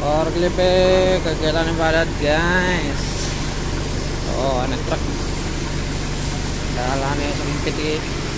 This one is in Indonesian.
Orglipe kegiatan yang padat guys. Oh anak truk. Jalannya sempit ini.